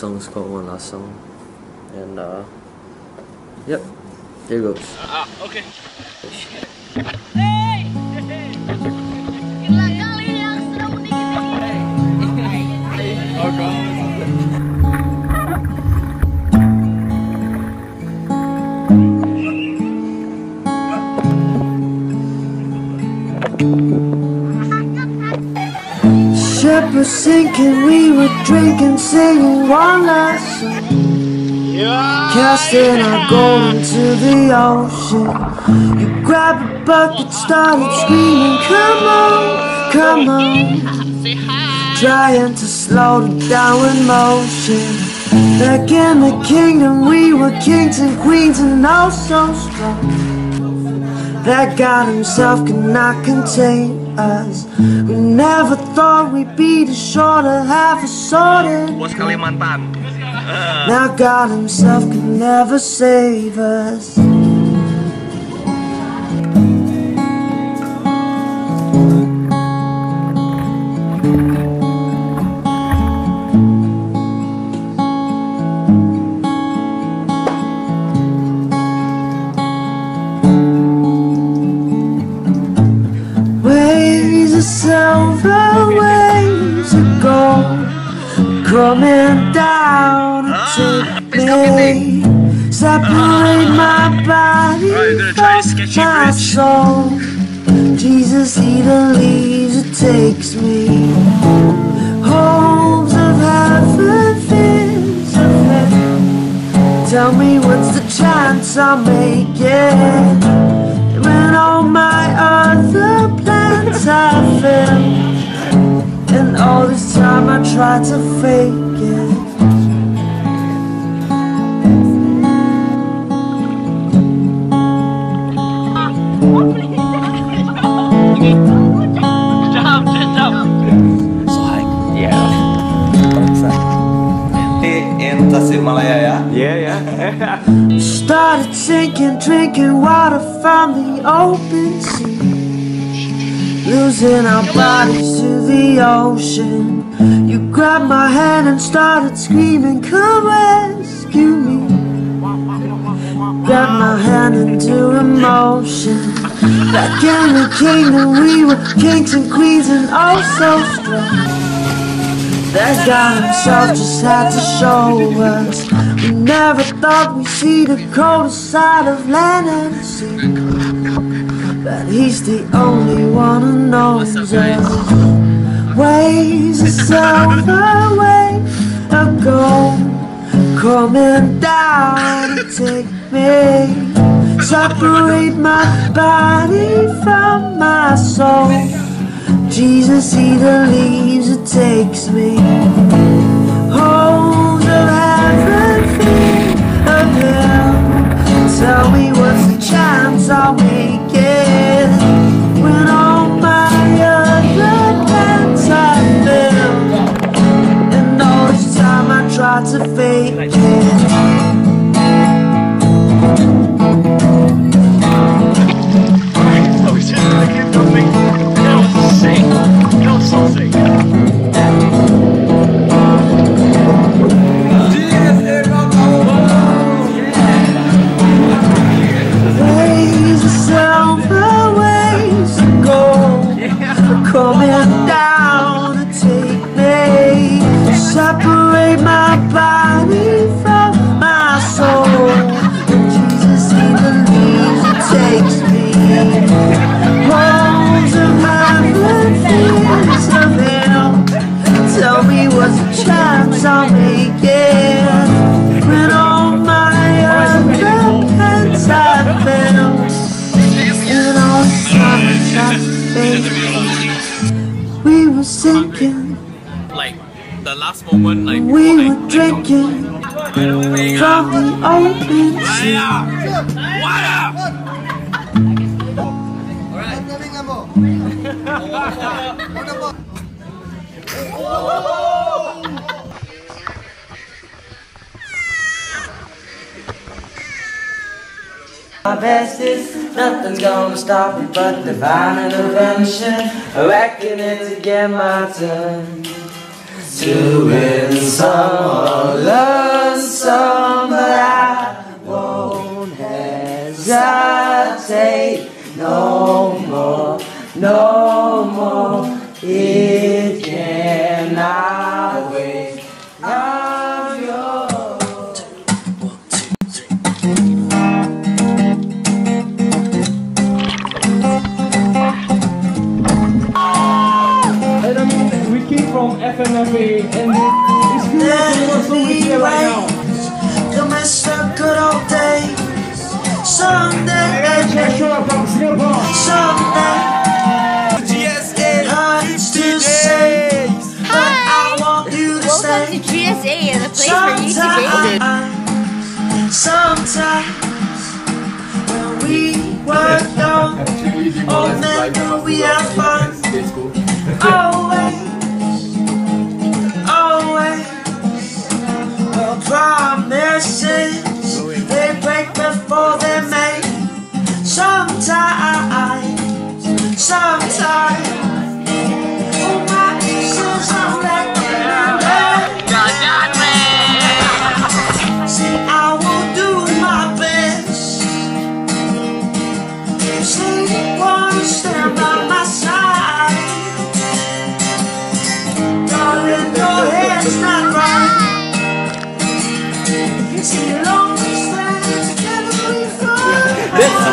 song's called One Last Song. And, uh, yep, here goes. Ah, okay. Oh, God. Was sinking, we were drinking, singing one last song. Casting our gold into the ocean. You grabbed a bucket, started screaming, Come on, come on. Trying to slow down downward motion. Back in the kingdom, we were kings and queens and all so strong. That God Himself could not contain us. We never thought we'd be the short of half assorted. Bos Kalimantan. Now God Himself can never save us. To take. Separate my body Alright, you're gonna try from my bridge. soul. Jesus, he the leaves it takes me. Homes of heaven, fears of heaven. Tell me what's the chance I'll make it when all my other plans have failed. And all this time I tried to fake in Tasikmalaya ya. Yeah, yeah. Started sinking, drinking water from the open sea. Losing our bodies to the ocean. You grabbed my hand and started screaming, Come rescue me. Grabbed my hand into emotion. Back in the kingdom, we were kings and queens and oh so strong. That God Himself just had to show us. We never thought we'd see the coldest side of land and sea. But He's the only one who knows us. Waves of silver, waves of gold coming down to take me. Separate my body from my soul. Jesus, he the leaves it takes me. Homes of heaven, feet hell. Tell me what's the chance I'll make it drinking from the open sea. My best is nothing's gonna stop me but divine intervention. I reckon it's again my turn to win some or learn some, but I won't hesitate no more, no more. Yeah. We have fun? Always, always. Well, promises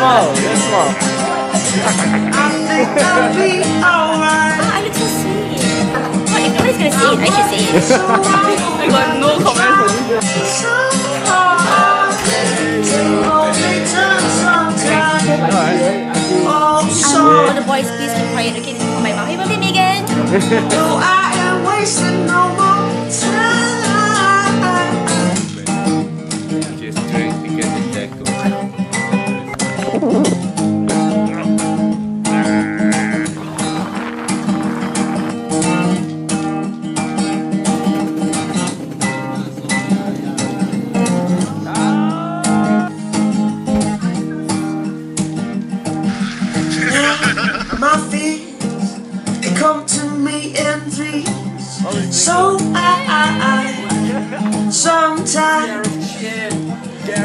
fight. Bit small, bit small. I think I'll be alright. Oh, I look so sweet. What, if nobody's gonna see it, I should say it. I got no comment for this. So hard to only turn sometimes. Oh, Oh, the boys, please be quiet. Okay, this is for my mom. Happy birthday, Megan.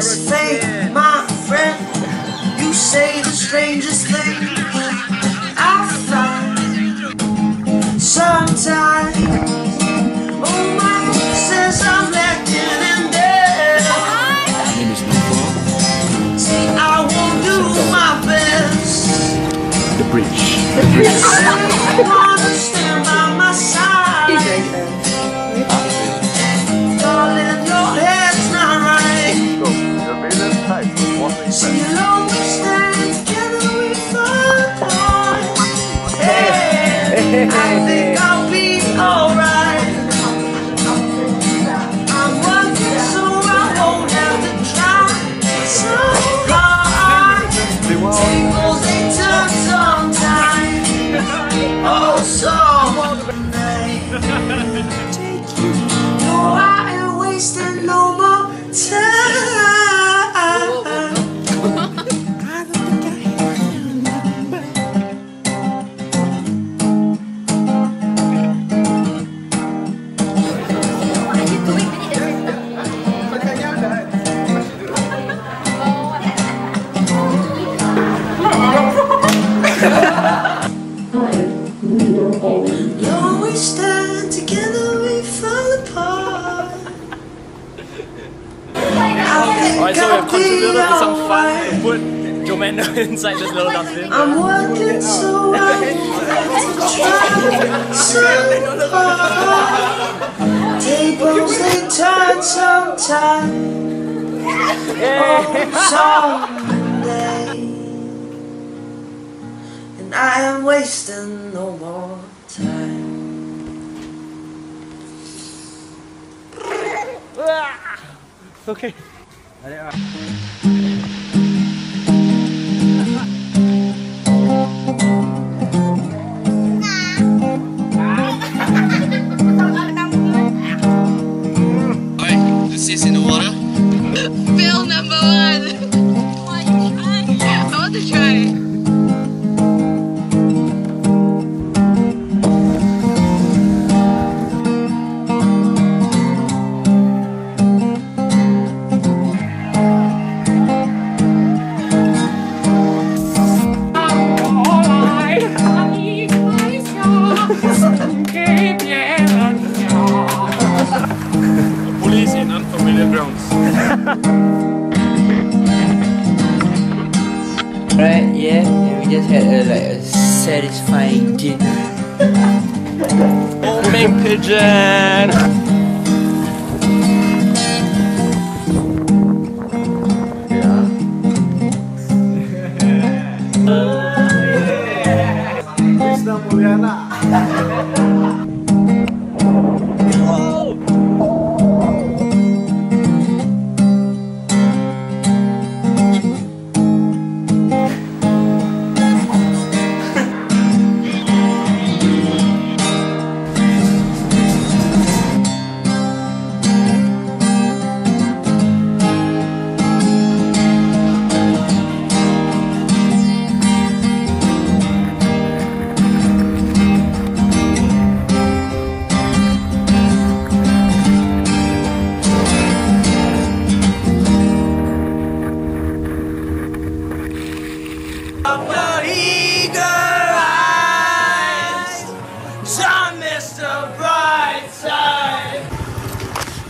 Fate, my friend. You say the strangest thing I find. Sometimes, oh my, says I'm lacking in there. See, I will do my best. The bridge. Wanna stand Alright, so we have contributed to some fun. Put Jomendo inside this little dustbin. I'm working so hard, trying so hard. Tables they turn sometime. Oh, someday. And I am wasting no more time. Okay. This is in the water. Police in unfamiliar grounds. Right, yeah, and we just had a like a satisfying dinner. Homemade pigeon.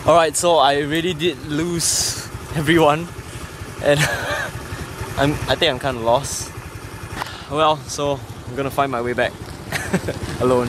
Alright, so I really did lose everyone and I'm I think I'm kinda lost. Well, so I'm gonna find my way back alone.